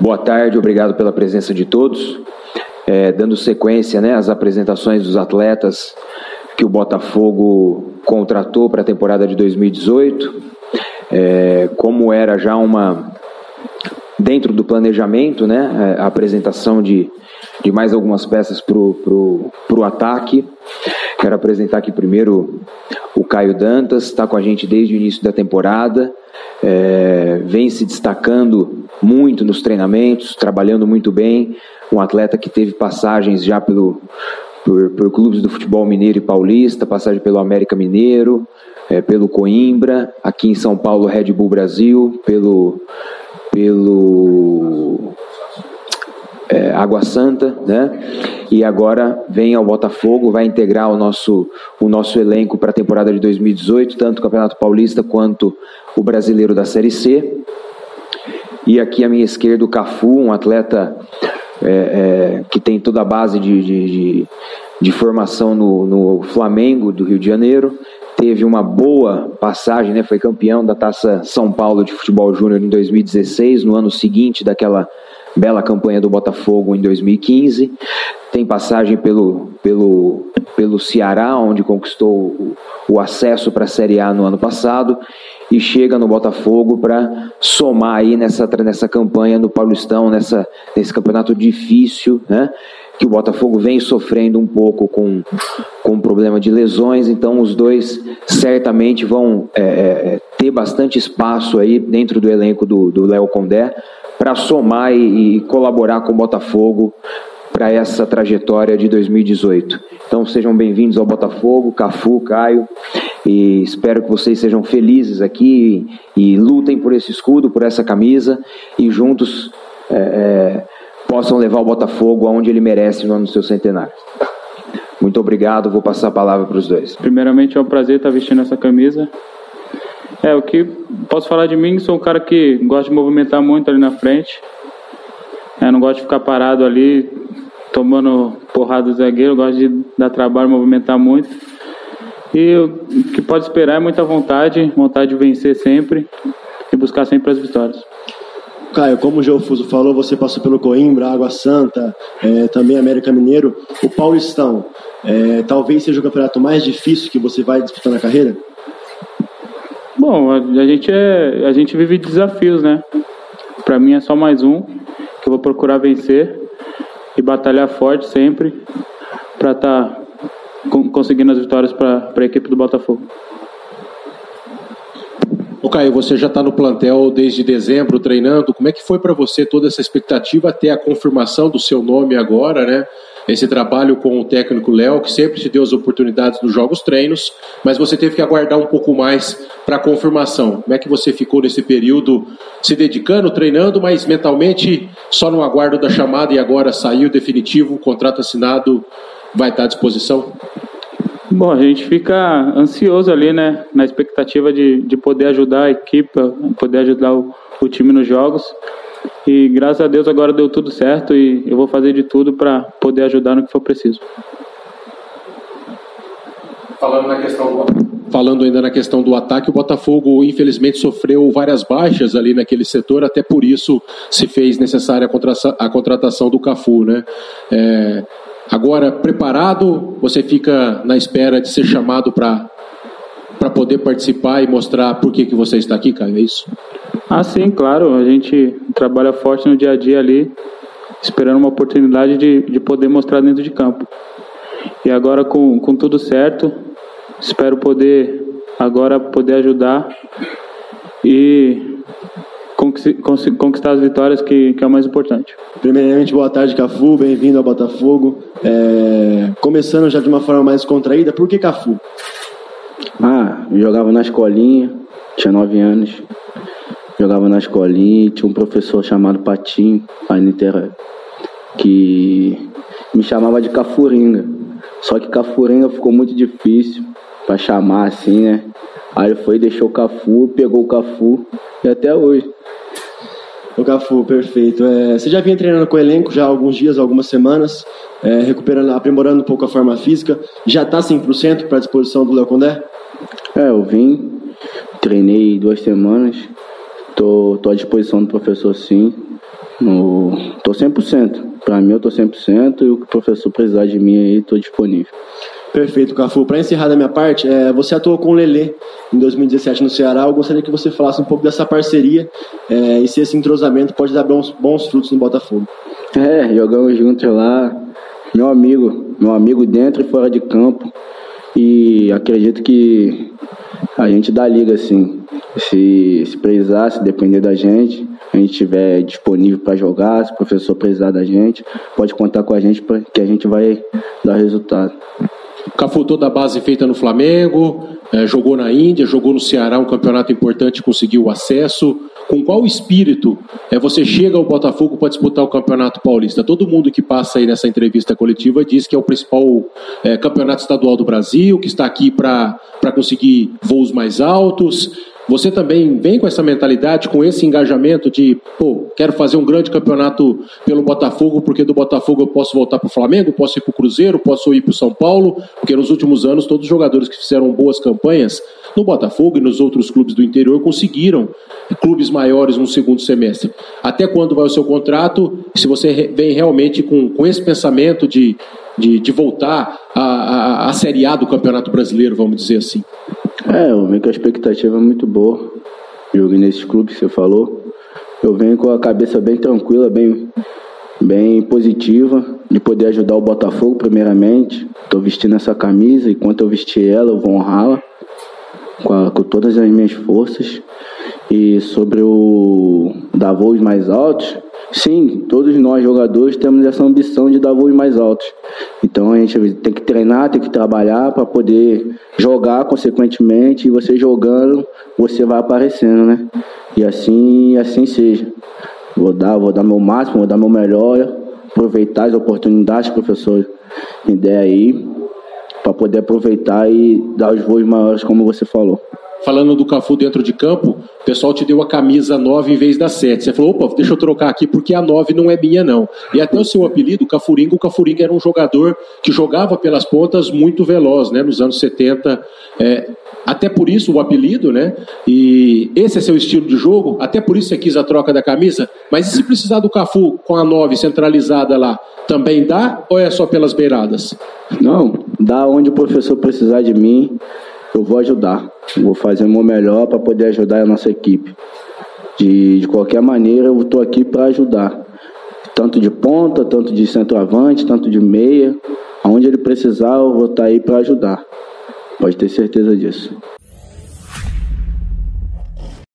Boa tarde, obrigado pela presença de todos. É, dando sequência né, às apresentações dos atletas que o Botafogo contratou para a temporada de 2018. É, como era já uma. dentro do planejamento, né, a apresentação de, de mais algumas peças para o ataque. Quero apresentar aqui primeiro o Caio Dantas, está com a gente desde o início da temporada é, vem se destacando muito nos treinamentos, trabalhando muito bem. Um atleta que teve passagens já pelo, por, por clubes do futebol mineiro e paulista, passagem pelo América Mineiro, é, pelo Coimbra, aqui em São Paulo, Red Bull Brasil, pelo, pelo é, Água Santa, né? E agora vem ao Botafogo, vai integrar o nosso, o nosso elenco para a temporada de 2018, tanto o Campeonato Paulista quanto o Brasileiro da Série C. E aqui à minha esquerda o Cafu, um atleta é, é, que tem toda a base de, de, de, de formação no, no Flamengo do Rio de Janeiro, teve uma boa passagem, né? foi campeão da Taça São Paulo de Futebol Júnior em 2016, no ano seguinte daquela bela campanha do Botafogo em 2015. Tem passagem pelo, pelo, pelo Ceará, onde conquistou o, o acesso para a Série A no ano passado. E chega no Botafogo para somar aí nessa, nessa campanha no Paulistão, nessa, nesse campeonato difícil, né? que o Botafogo vem sofrendo um pouco com, com problema de lesões, então os dois certamente vão é, é, ter bastante espaço aí dentro do elenco do Léo Condé para somar e, e colaborar com o Botafogo para essa trajetória de 2018. Então sejam bem-vindos ao Botafogo, Cafu, Caio, e espero que vocês sejam felizes aqui e, lutem por esse escudo, por essa camisa e juntos é, é, possam levar o Botafogo aonde ele merece no ano do seu centenário. Muito obrigado, vou passar a palavra para os dois. Primeiramente é um prazer estar vestindo essa camisa. É, o que posso falar de mim, sou um cara que gosta de movimentar muito ali na frente. É, não gosto de ficar parado ali, tomando porrada do zagueiro, gosto de dar trabalho, movimentar muito. E o que pode esperar é muita vontade, vontade de vencer sempre e buscar sempre as vitórias. Caio, como o Geofuso falou, você passou pelo Coimbra, Água Santa, é, também América Mineiro. O Paulistão, é, talvez seja o campeonato mais difícil que você vai disputar na carreira? Bom, a, gente é, a gente vive desafios, né? Para mim é só mais um que eu vou procurar vencer e batalhar forte sempre para estar tá conseguindo as vitórias para a equipe do Botafogo. O Caio, você já está no plantel desde dezembro treinando. Como é que foi para você toda essa expectativa até a confirmação do seu nome agora, né? Esse trabalho com o técnico Léo, que sempre te deu as oportunidades nos jogos treinos, mas você teve que aguardar um pouco mais para a confirmação. Como é que você ficou nesse período se dedicando, treinando, mas mentalmente só no aguardo da chamada e agora saiu definitivo, o contrato assinado vai estar à disposição? Bom, a gente fica ansioso ali, né? Na expectativa de, de poder ajudar a equipe, poder ajudar o, o time nos jogos. E graças a Deus agora deu tudo certo e eu vou fazer de tudo para poder ajudar no que for preciso. Falando na questão do falando ainda na questão do ataque, o Botafogo infelizmente sofreu várias baixas ali naquele setor, até por isso se fez necessária a contratação do Cafu, né? É, agora preparado, você fica na espera de ser chamado para para poder participar e mostrar por que, que você está aqui, Caio, é isso? Ah, sim, claro. A gente trabalha forte no dia a dia ali, esperando uma oportunidade de, de poder mostrar dentro de campo. E agora, com, com tudo certo, espero poder agora poder ajudar e conquistar as vitórias que, que é o mais importante. Primeiramente, boa tarde, Cafu, bem-vindo ao Botafogo. É, começando já de uma forma mais contraída, por que Cafu? Ah, eu jogava na escolinha, tinha nove anos, jogava na escolinha e tinha um professor chamado Patinho, aí no Niterói, que me chamava de Cafuringa. Só que Cafuringa ficou muito difícil para chamar assim, né? Aí ele foi, deixou o Cafu, pegou o Cafu e até hoje. O Cafu, perfeito. É, você já vinha treinando com o elenco já há alguns dias, algumas semanas, é, recuperando, aprimorando um pouco a forma física. Já está 100% para a disposição do Léo Condé? É, eu vim, treinei duas semanas, Tô, tô à disposição do professor sim. No, tô 100%. Para mim eu tô 100% e o que o professor precisar de mim aí, tô disponível. Perfeito, Cafu. Para encerrar da minha parte, é, você atuou com o Lelê em 2017 no Ceará. Eu gostaria que você falasse um pouco dessa parceria é, e se esse entrosamento pode dar bons, bons frutos no Botafogo. É, jogamos juntos lá. Meu amigo, meu amigo dentro e fora de campo. E acredito que a gente dá liga assim. Se, se precisar, se depender da gente, a gente estiver disponível para jogar, se o professor precisar da gente, pode contar com a gente pra, que a gente vai dar resultado. Cafu toda a base feita no Flamengo, é, jogou na Índia, jogou no Ceará, um campeonato importante, conseguiu o acesso. Com qual espírito é, você chega ao Botafogo para disputar o Campeonato Paulista? Todo mundo que passa aí nessa entrevista coletiva diz que é o principal é, campeonato estadual do Brasil, que está aqui para conseguir voos mais altos. Você também vem com essa mentalidade, com esse engajamento de, pô, quero fazer um grande campeonato pelo Botafogo, porque do Botafogo eu posso voltar para o Flamengo, posso ir para o Cruzeiro, posso ir para o São Paulo, porque nos últimos anos todos os jogadores que fizeram boas campanhas no Botafogo e nos outros clubes do interior conseguiram clubes maiores no segundo semestre. Até quando vai o seu contrato? Se você vem realmente com, com esse pensamento de, de, de voltar à, à Série A do Campeonato Brasileiro, vamos dizer assim. É, eu venho com a expectativa muito boa. Joguei nesses clubes que você falou. Eu venho com a cabeça bem tranquila, bem, bem positiva, de poder ajudar o Botafogo, primeiramente. Estou vestindo essa camisa, enquanto eu vestir ela, eu vou honrá-la com, com todas as minhas forças. E sobre o dar voos mais altos, sim, todos nós jogadores temos essa ambição de dar voos mais altos. Então a gente tem que treinar, tem que trabalhar para poder jogar consequentemente e você jogando, você vai aparecendo, né? E assim, assim seja. Vou dar, vou dar meu máximo, vou dar meu melhor, aproveitar as oportunidades professor der aí, para poder aproveitar e dar os voos maiores, como você falou falando do Cafu dentro de campo, o pessoal te deu a camisa 9 em vez da 7. Você falou, opa, deixa eu trocar aqui porque a 9 não é minha, não. E até o seu apelido, Cafuringa, o Cafuringa era um jogador que jogava pelas pontas muito veloz, né? Nos anos 70. É, até por isso o apelido, né? E esse é seu estilo de jogo, até por isso você quis a troca da camisa. Mas e se precisar do Cafu com a 9 centralizada lá, também dá ou é só pelas beiradas? Não, dá onde o professor precisar de mim eu vou ajudar. Vou fazer o meu melhor para poder ajudar a nossa equipe. De, de qualquer maneira, eu estou aqui para ajudar. Tanto de ponta, tanto de centroavante, tanto de meia. Aonde ele precisar, eu vou estar tá aí para ajudar. Pode ter certeza disso.